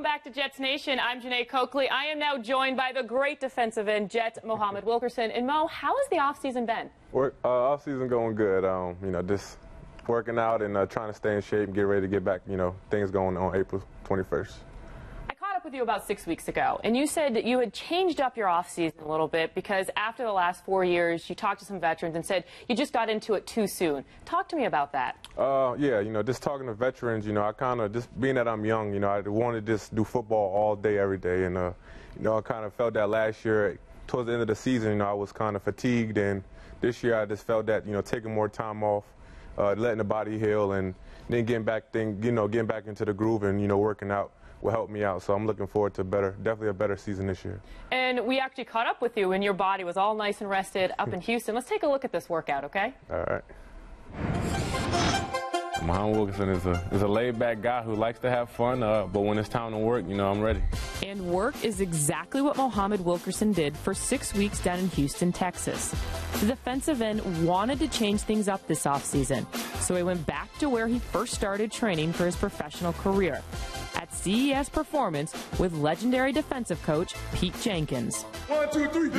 Welcome back to Jets Nation. I'm Jeane Coakley. I am now joined by the great defensive end, Jet Muhammad Wilkerson. And Mo, how has the offseason been? Work, uh, offseason going good. Um, you know, just working out and uh, trying to stay in shape and get ready to get back, you know, things going on April 21st up with you about six weeks ago, and you said that you had changed up your offseason a little bit because after the last four years, you talked to some veterans and said you just got into it too soon. Talk to me about that. Uh, yeah, you know, just talking to veterans, you know, I kind of, just being that I'm young, you know, I wanted to just do football all day, every day. And, uh, you know, I kind of felt that last year, towards the end of the season, you know, I was kind of fatigued. And this year, I just felt that, you know, taking more time off, uh, letting the body heal, and then getting back, thing, you know, getting back into the groove and, you know, working out will help me out. So I'm looking forward to a better, definitely a better season this year. And we actually caught up with you, and your body was all nice and rested up in Houston. Let's take a look at this workout, okay? All right. Muhammad Wilkerson is a, is a laid-back guy who likes to have fun, uh, but when it's time to work, you know, I'm ready. And work is exactly what Muhammad Wilkerson did for six weeks down in Houston, Texas. The defensive end wanted to change things up this offseason, so he went back to where he first started training for his professional career at CES Performance with legendary defensive coach Pete Jenkins. One, two, three,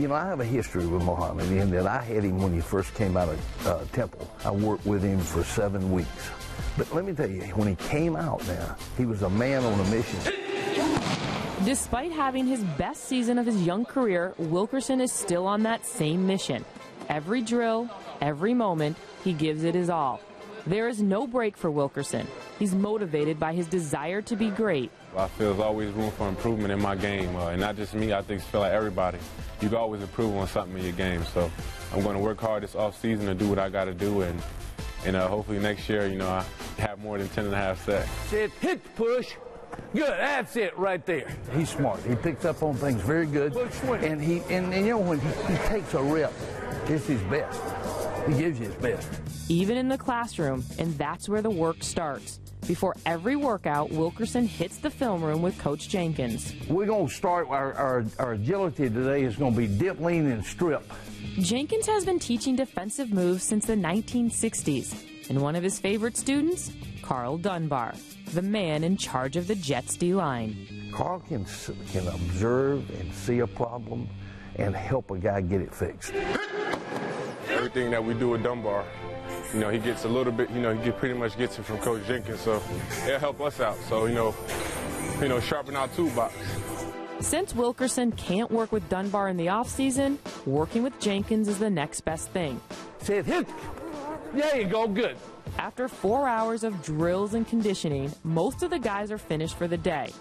You know, I have a history with Muhammad in that I had him when he first came out of uh, Temple. I worked with him for seven weeks. But let me tell you, when he came out now, he was a man on a mission. Despite having his best season of his young career, Wilkerson is still on that same mission. Every drill, every moment, he gives it his all. There is no break for Wilkerson. He's motivated by his desire to be great. I feel there's always room for improvement in my game, uh, and not just me. I think feel like everybody. You can always improve on something in your game. So I'm going to work hard this off season to do what I got to do, and and uh, hopefully next year, you know, I have more than 10 and a half sacks. Hit, hit push. Good, that's it right there. He's smart. He picks up on things very good. And he and, and you know when he, he takes a rep, it's his best. He gives you his best. Even in the classroom, and that's where the work starts. Before every workout, Wilkerson hits the film room with Coach Jenkins. We're going to start our, our, our agility today is going to be dip, lean, and strip. Jenkins has been teaching defensive moves since the 1960s, and one of his favorite students, Karl Dunbar, the man in charge of the Jets D line. Karl can, can observe and see a problem and help a guy get it fixed. Everything that we do with Dunbar, you know, he gets a little bit, you know, he pretty much gets it from Coach Jenkins, so it'll help us out. So, you know, you know, sharpen our toolbox. Since Wilkerson can't work with Dunbar in the offseason, working with Jenkins is the next best thing. Say it, hit. There you go, good. After four hours of drills and conditioning, most of the guys are finished for the day.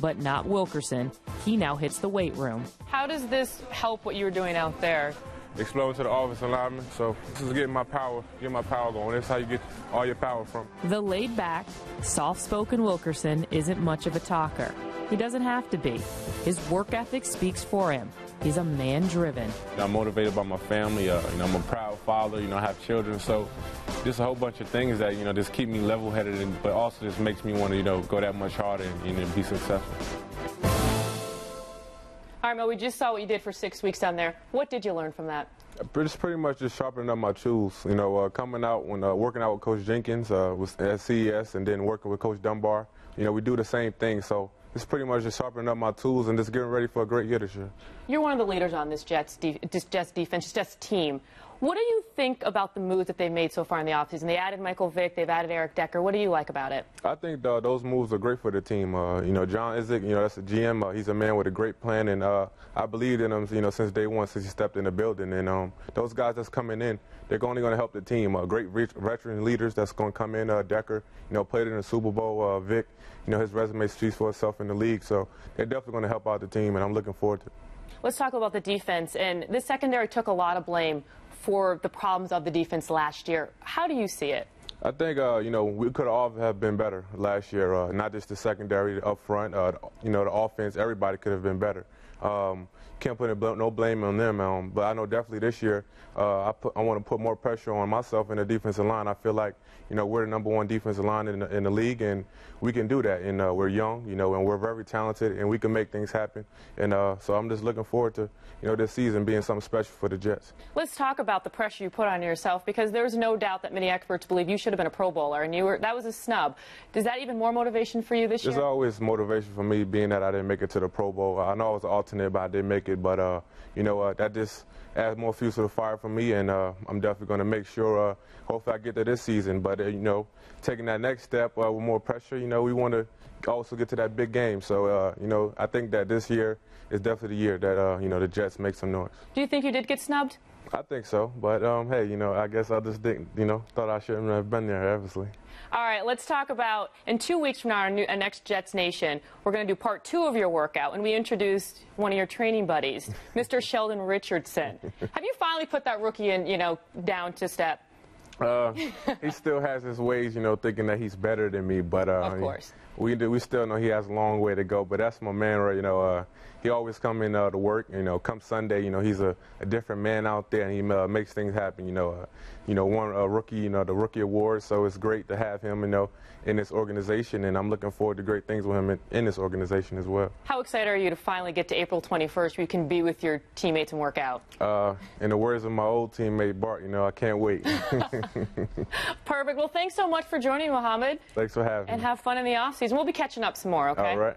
But not Wilkerson. He now hits the weight room. How does this help what you were doing out there? Explode to the offensive lineman. So this is getting my power, getting my power going. That's how you get all your power from. The laid back, soft spoken Wilkerson isn't much of a talker. He doesn't have to be. His work ethic speaks for him. He's a man driven. I'm motivated by my family. Uh, you know, I'm a proud father. You know, I have children. So just a whole bunch of things that, you know, just keep me level headed, but also just makes me want to, you know, go that much harder and, you know, be successful. All right, Mel, we just saw what you did for six weeks down there. What did you learn from that? Just pretty much just sharpening up my tools. You know, uh, coming out when uh, working out with Coach Jenkins uh, was at CES and then working with Coach Dunbar. You know, we do the same thing. So it's pretty much just sharpening up my tools and just getting ready for a great year this year. You're one of the leaders on this Jets, de- this Jets defense, Jets team. What do you think about the moves that they've made so far in the offseason? They added Michael Vick, they've added Eric Decker. What do you like about it? I think uh, those moves are great for the team. Uh, you know, John Idzik, you know, that's a GM. Uh, he's a man with a great plan, and uh, I believed in him, you know, since day one, since he stepped in the building. And um, those guys that's coming in, they're only going to help the team. Uh, great veteran leaders that's going to come in. Uh, Decker, you know, played in the Super Bowl. Vick, you know, his resume speaks for itself in the league. So they're definitely going to help out the team, and I'm looking forward to it. Let's talk about the defense. And this secondary took a lot of blame for the problems of the defense last year. How do you see it? I think uh, you know we could all have been better last year. Uh, not just the secondary up front. Uh, you know the offense. Everybody could have been better. Um, can't put no blame on them. Um, but I know definitely this year uh, I, I want to put more pressure on myself in the defensive line. I feel like you know we're the number one defensive line in the, in the league, and we can do that. And uh, we're young, you know, and we're very talented, and we can make things happen. And uh, so I'm just looking forward to you know this season being something special for the Jets. Let's talk about the pressure you put on yourself because there's no doubt that many experts believe you should have been a Pro Bowler, and you were that was a snub. Does that even more motivation for you this There's year? There's always motivation for me being that I didn't make it to the Pro Bowl. I know I was an alternate, but I didn't make it. But uh, you know, uh, that just adds more fuel to the fire for me, and uh, I'm definitely going to make sure. Uh, hopefully, I get to this season. But uh, you know, taking that next step uh, with more pressure, you know, we want to also get to that big game. So uh, you know, I think that this year is definitely the year that uh, you know the Jets make some noise. Do you think you did get snubbed? I think so, but um, hey, you know, I guess I just didn't, you know, thought I shouldn't have been there, obviously. All right, let's talk about in two weeks from now, our, new, our next Jets Nation, we're going to do part two of your workout, and we introduced one of your training buddies, Mr. Sheldon Richardson. Have you finally put that rookie in, you know, down to step? Uh, he still has his ways, you know, thinking that he's better than me. But uh, Of course. we do, we still know he has a long way to go. But that's my man, right? You know, uh, he always come in uh, to work. You know, come Sunday, you know, he's a, a different man out there, and he uh, makes things happen. You know, uh, you know, won a rookie, you know, the rookie award. So it's great to have him, you know, in this organization, and I'm looking forward to great things with him in, in this organization as well. How excited are you to finally get to April 21st where you can be with your teammates and work out? Uh, in the words of my old teammate Bart, you know, I can't wait. Perfect. Well, thanks so much for joining, Muhammad, Thanks for having and me. have fun in the offseason. We'll be catching up some more, okay? All right.